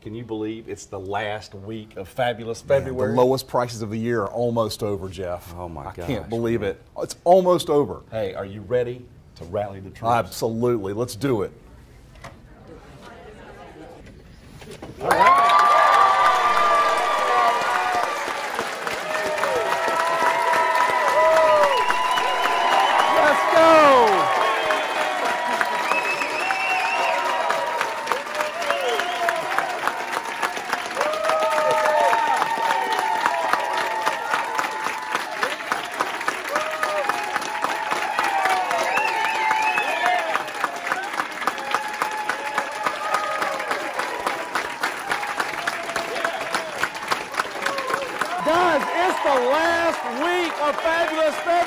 Can you believe it's the last week of fabulous February? The lowest prices of the year are almost over, Jeff. Oh, my god! I gosh, can't believe it. It's almost over. Hey, are you ready to rally the troops? Absolutely. Let's do it. Let's Guys, it's the last week of Fabulous February.